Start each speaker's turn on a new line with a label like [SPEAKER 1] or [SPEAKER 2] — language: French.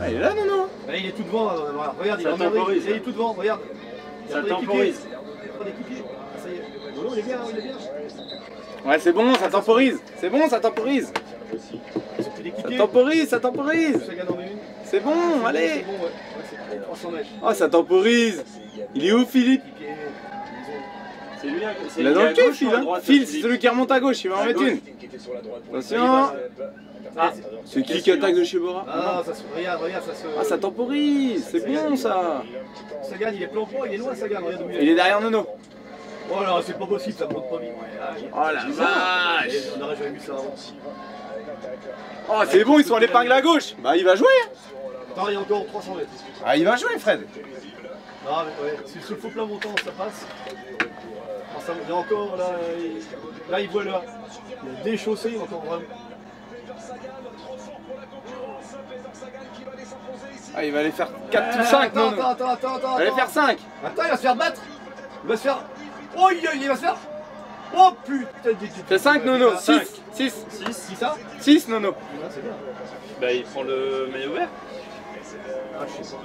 [SPEAKER 1] Ah, il est là, non, non
[SPEAKER 2] Là, il est tout devant, regarde, il
[SPEAKER 3] Ça
[SPEAKER 2] est emmerdé.
[SPEAKER 3] temporise.
[SPEAKER 2] Il est tout devant, regarde. Il
[SPEAKER 3] Ça temporise.
[SPEAKER 2] Ah, ça y est. Non, non, il est bien, il est bien.
[SPEAKER 1] Ouais, c'est bon, ça temporise. C'est bon, ça temporise. Ça temporise, ça temporise. C'est bon, allez.
[SPEAKER 2] C'est bon, ouais. Ouais, c'est 300 mètres.
[SPEAKER 1] Oh, ça temporise. Il est où, Philippe?
[SPEAKER 3] C'est lui, hein, c'est
[SPEAKER 1] Il est
[SPEAKER 3] lui
[SPEAKER 1] dans
[SPEAKER 3] à
[SPEAKER 1] le cul, Phil. Hein. Phil, c'est celui qui remonte à gauche, il va en mettre une. Attention.
[SPEAKER 3] Ah,
[SPEAKER 1] C'est qui qui attaque de chez Bora
[SPEAKER 2] Ah non, ça se. Regarde, regarde, ça se.
[SPEAKER 1] Ah, ça temporise. C'est bon, ça.
[SPEAKER 2] Sagan, il est plan il est loin, Sagan. Regarde il est.
[SPEAKER 1] Il est derrière Nono.
[SPEAKER 2] Oh là, c'est pas possible, ça monte pas vite. Là, est-
[SPEAKER 1] Oh la vache.
[SPEAKER 2] On aurait jamais vu ça avant.
[SPEAKER 1] Oh, c'est bon, ils sont à l'épingle à gauche. Bah, il va jouer. hein.
[SPEAKER 2] Attends, il y a encore 300 mètres.
[SPEAKER 1] Ah, il va jouer, Fred.
[SPEAKER 2] Non, mais ouais, c'est sur le faux plein montant, ça passe. Ça- il y a encore, là, il, là, il voit là. Il a déchaussé, il encore vraiment.
[SPEAKER 1] Ah, il va aller faire 4 ou
[SPEAKER 2] Ah,
[SPEAKER 1] 5,
[SPEAKER 2] attends,
[SPEAKER 1] Nono.
[SPEAKER 2] attends, attends, attends, attends.
[SPEAKER 1] Il va aller faire 5.
[SPEAKER 2] Attends, il va se faire battre. Il va se faire. Oh, il, va se faire. Oh putain, de-
[SPEAKER 1] C'est 5, Nono.
[SPEAKER 2] Cinq.
[SPEAKER 1] 6. 6.
[SPEAKER 3] 6.
[SPEAKER 2] Qui ça
[SPEAKER 1] 6, Nono.
[SPEAKER 2] Ah.
[SPEAKER 3] Bah, il prend le maillot vert.
[SPEAKER 2] Ah, je sais pas.